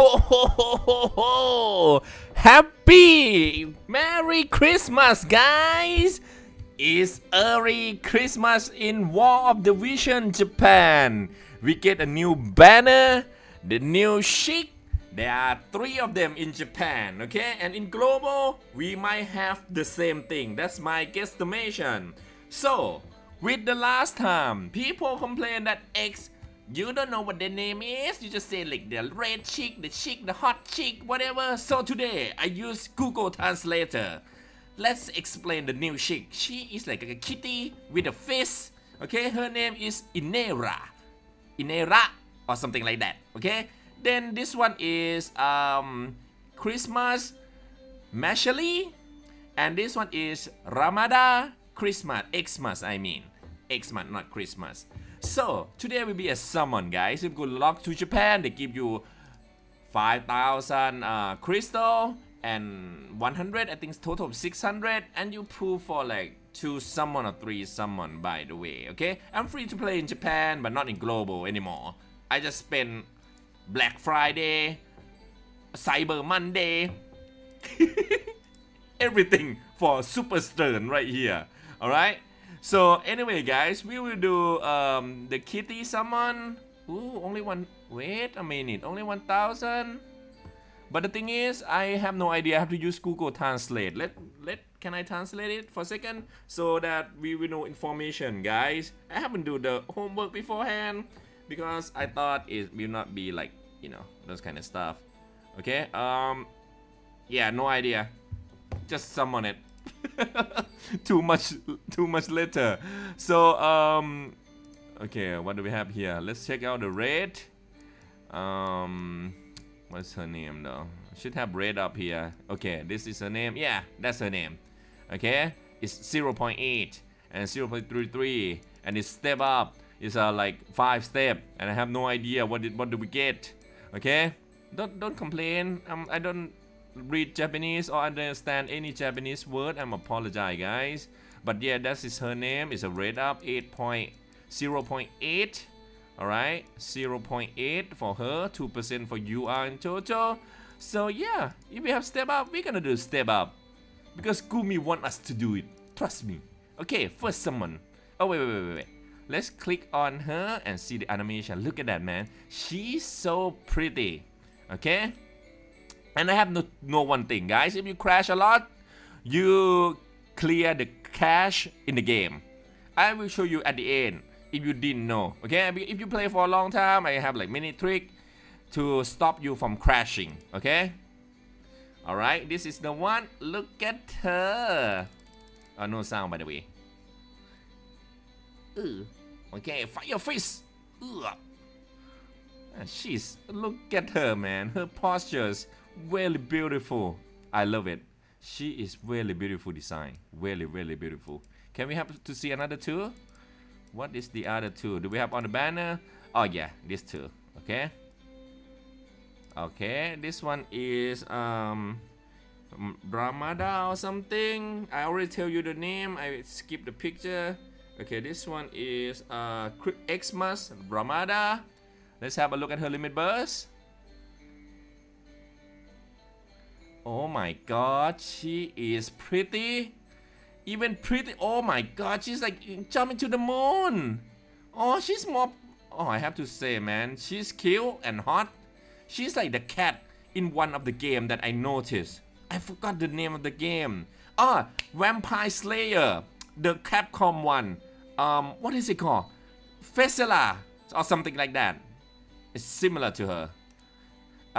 ho ho ho ho ho! Happy Merry Christmas, guys! It's early Christmas in War of the Vision Japan. We get a new banner, the new chic. There are three of them in Japan, okay? And in global, we might have the same thing. That's my guesstimation. So, with the last time, people complain that X you don't know what the name is, you just say like the red chick, the chick, the hot chick, whatever. So today, I use Google Translator. Let's explain the new chick. She is like a kitty with a face. Okay, her name is Inera. Inera or something like that. Okay, then this one is um Christmas Mashali. And this one is Ramada Christmas. Xmas, I mean. Xmas, not Christmas. So, today will be a summon, guys. If you log to Japan, they give you 5,000 uh, crystal and 100, I think it's total of 600. And you pull for like 2 summon or 3 summon, by the way, okay? I'm free to play in Japan, but not in global anymore. I just spend Black Friday, Cyber Monday, everything for Super Sterne right here, alright? So anyway, guys, we will do um, the kitty summon. Ooh, only one. Wait a minute, only 1,000. But the thing is, I have no idea. I have to use Google Translate. Let let can I translate it for a second so that we will know information, guys. I haven't do the homework beforehand because I thought it will not be like you know those kind of stuff. Okay. Um. Yeah. No idea. Just summon it. too much too much later so um okay what do we have here? Let's check out the red. Um what's her name though? Should have red up here. Okay this is her name. Yeah that's her name. Okay it's 0.8 and 0.33 and it's step up. It's uh, like five step and I have no idea what did what do we get. Okay? Don't don't complain. Um, I don't read Japanese or understand any Japanese word, I'm apologize guys. But yeah, that is her name. It's a rate up 8.0.8. Alright, 0.8 for her, 2% for UR and Jojo. So yeah, if we have step up, we're gonna do step up. Because Gumi want us to do it. Trust me. Okay, first summon. Oh wait, wait, wait, wait, wait. Let's click on her and see the animation. Look at that, man. She's so pretty. Okay? And I have no, no one thing, guys. If you crash a lot, you clear the cache in the game. I will show you at the end if you didn't know. Okay, if you play for a long time, I have like many trick to stop you from crashing. Okay. All right, this is the one. Look at her. Oh, no sound by the way. Okay, fire face. Ugh. Ah, she's look at her, man. Her postures really beautiful. I love it. She is really beautiful design. Really, really beautiful. Can we have to see another two? What is the other two? Do we have on the banner? Oh yeah, this two. Okay. Okay, this one is um Brahmada or something. I already tell you the name. I skip the picture. Okay, this one is uh Xmas Brahmada. Let's have a look at her limit burst. Oh my god, she is pretty. Even pretty. Oh my god, she's like jumping to the moon. Oh, she's more. Oh, I have to say, man, she's cute and hot. She's like the cat in one of the game that I noticed. I forgot the name of the game. Ah, Vampire Slayer, the Capcom one. Um, what is it called? Fesela or something like that. It's similar to her.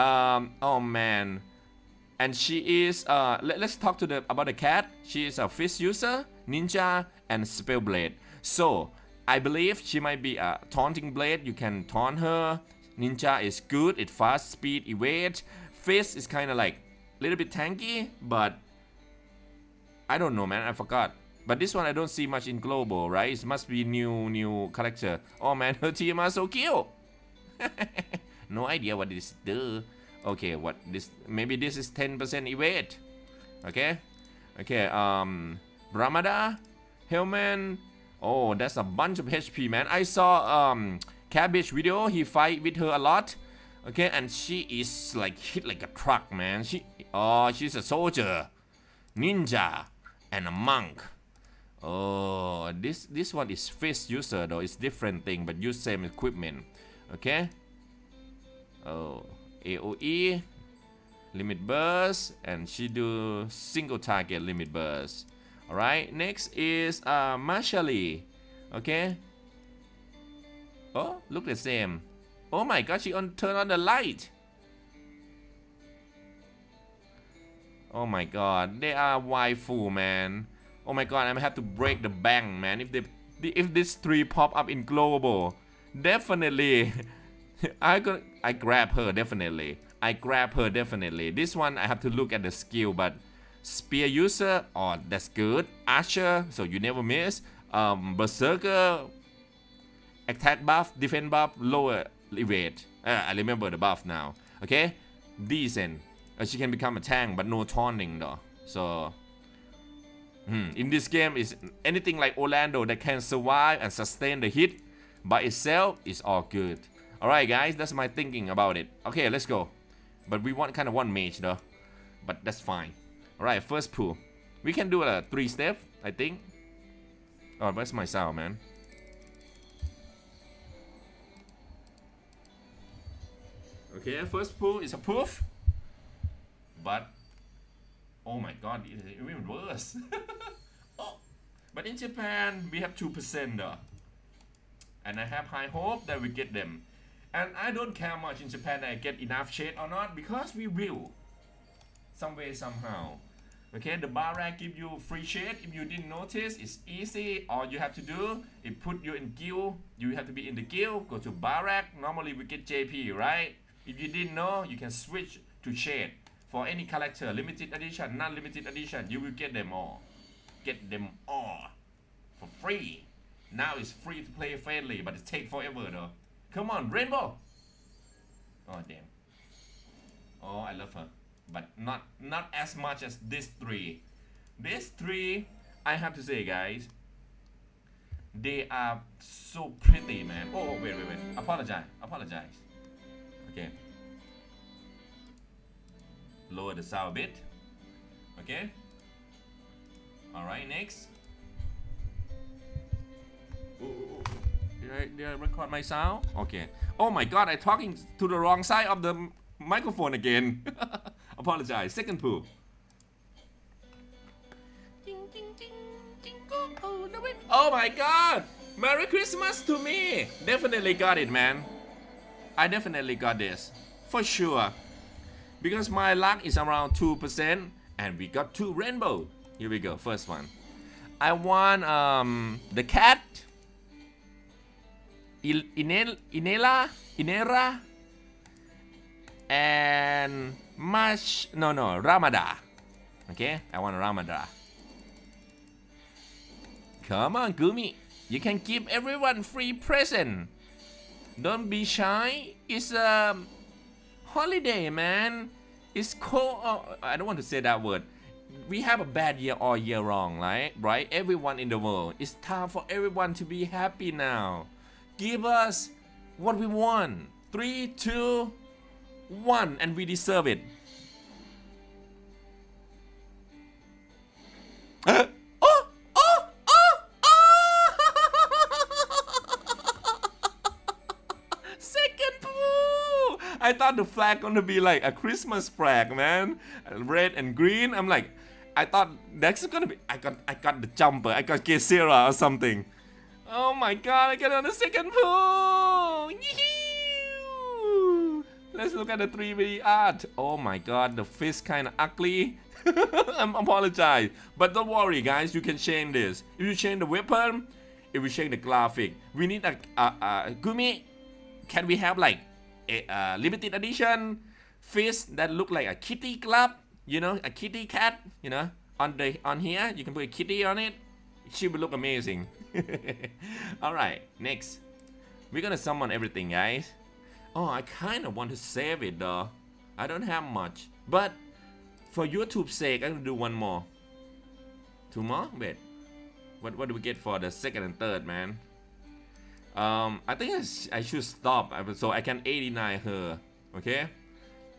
Um, oh man and she is uh let, us talk to the about the cat. She is a fist user ninja and spell blade. So i believe she might be a taunting blade. You can taunt her. Ninja is good it fast speed evade. Fist is kind of like a little bit tanky but i don't know man. I forgot. But this one i don't see much in global right? It must be new new character oh man her team are so cute. No idea what this do okay what this maybe this is 10% evade okay okay um Brahmada Hellman oh that's a bunch of HP man I saw um Cabbage video he fight with her a lot Okay, and she is like hit like a truck, man. She oh, she's a soldier, ninja, and a monk. Oh, this this one is fist user though. It's different thing, but use same equipment. Okay. Oh, AOE, limit burst, and she do single target limit burst. All right. Next is uh Marshally. Okay. Oh, look the same. Oh my god, she on turn on the light. Oh my god, they are waifu, man. Oh my god, I'm have to break the bank, man. If they, if these three pop up in global, definitely, I got, I grab her definitely. I grab her definitely. This one I have to look at the skill, but spear user, oh that's good. Archer, so you never miss. Um, berserker, attack buff, defense buff, lower evade. Uh, I remember the buff now. Okay, decent. Uh, she can become a tank, but no taunting though. So, hmm, in this game, is anything like Orlandeau that can survive and sustain the hit by itself is all good. Alright guys, that's my thinking about it. Okay, let's go. But we want kind of one mage though. But that's fine. Alright, first pull. We can do a three step, I think. Oh, where's my sound, man? Okay, first pull is a poof. But, oh my god, it's even worse. oh, but in Japan, we have 2% though. And I have high hope that we get them. And I don't care much in Japan that I get enough shade or not because we will. Some way, somehow. Okay, the bar rack give you free shade. If you didn't notice, it's easy. All you have to do is put you in guild. You have to be in the guild. Go to bar rack. Normally we get JP, right? If you didn't know, you can switch to shade. For any collector, limited edition, non-limited edition, you will get them all. Get them all. For free. Now it's free to play friendly, but it take forever though. Come on, Rainbow! Oh damn. Oh, I love her. But not not as much as these three. These three, I have to say guys, they are so pretty, man. Oh, oh wait, wait, wait. Apologize. Apologize. Okay. Lower the sound a bit. Okay. Alright, next. Did I, record my sound? Okay. Oh my god, I'm talking to the wrong side of the microphone again. Apologize. Second pool. Oh my god! Merry Christmas to me! Definitely got it, man. I definitely got this. For sure. Because my luck is around 2% and we got two rainbow. Here we go, first one. I want um the cat. Il, Inel, Inela, Inera, and Mash. No, no, Ramada. Okay, I want Ramada. Come on, Gumi. You can give everyone free present. Don't be shy. It's a um, holiday, man. It's cold. Oh, I don't want to say that word. We have a bad year all year long, right? Right? Everyone in the world. It's time for everyone to be happy now. Give us what we want. Three, two, one, and we deserve it. Oh, oh, oh, I thought the flag gonna be like a Christmas flag, man. Red and green. I'm like, I thought that's gonna be. I got, I got the jumper. I got Gesera or something. Oh my god! I get on the second pool. Let's look at the 3D art. Oh my god, the fish kind of ugly. I'm apologize, but don't worry, guys. You can change this. If you change the weapon, if we change the graphic, we need a, a, a Gumi. Can we have like a, uh, limited edition fish that look like a kitty club, you know, a kitty cat, you know, on the on here you can put a kitty on it. She will look amazing. All right, next, we're gonna summon everything, guys. Oh, I kind of want to save it though. I don't have much, but for YouTube's sake, I'm gonna do one more. Two more? Wait. What what do we get for the second and third, man? Um, I think I, sh I should stop so I can 89 her. Okay.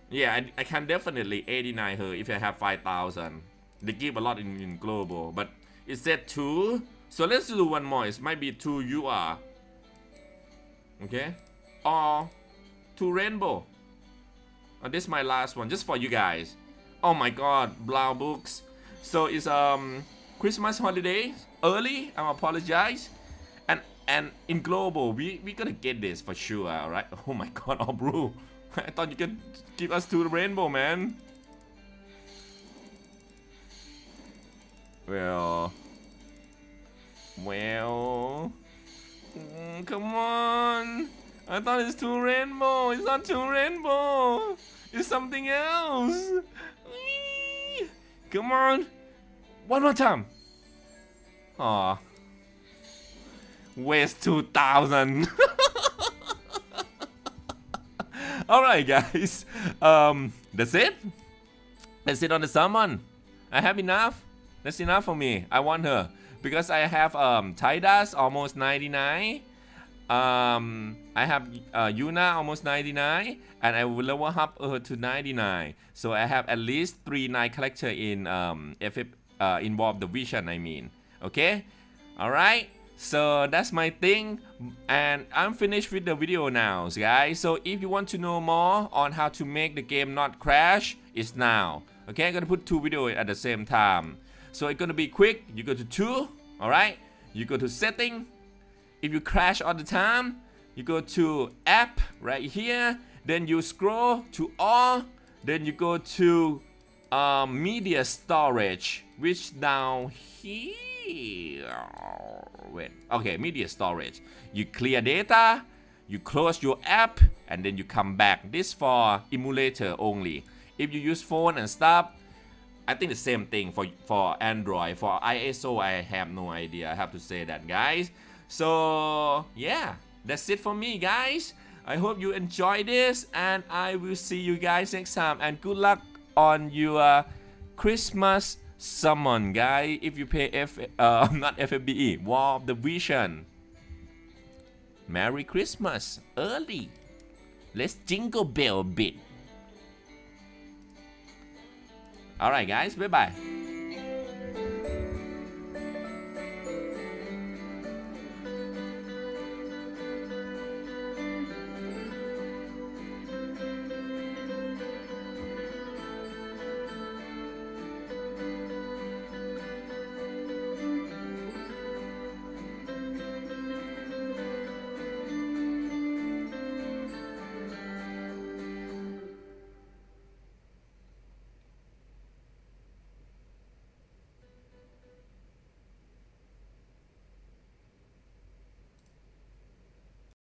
Yeah, I, I can definitely 89 her if I have 5,000. They give a lot in, in global, but it said 2. So let's do one more. It might be 2 UR. Okay. Or 2 rainbow. Oh, this is my last one, just for you guys. Oh my god, Blau Books. So it's um Christmas holiday early. I apologize. And and in global, we we gonna get this for sure, alright? Oh my god, oh bro. I thought you could give us the rainbow, man. Well, well, mm, come on. I thought it's two rainbow. It's not two rainbow. It's something else. Come on. One more time. Aw. Waste 2000. Alright guys. Um that's it. That's it on the summon. I have enough. That's enough for me. I want her. Because I have um Tidus almost 99. Um, I have uh, Yuna almost 99 and I will level up her to 99. So I have at least 3 night collector in um, FF, uh, involved the vision I mean. Okay? Alright? So that's my thing and I'm finished with the video now guys. So if you want to know more on how to make the game not crash, it's now. Okay, I'm gonna put two videos at the same time. So it's gonna be quick. You go to 2, alright? You go to setting if you crash all the time, you go to app right here, then you scroll to all, then you go to um, media storage, which down here, wait, okay, media storage. You clear data, you close your app, and then you come back. This for emulator only. If you use phone and stuff, I think the same thing for, for Android. For ISO, I have no idea. I have to say that, guys. So yeah, that's it for me guys. I hope you enjoy this and I will see you guys next time and good luck on your Christmas summon guy if you pay F uh not FFBE War of the Vision Merry Christmas early let's jingle bell a bit alright guys. Bye bye